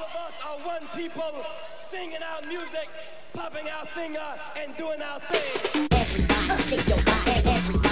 of us are one people, singing our music, popping our finger, and doing our thing. Everybody, shake your body. Everybody,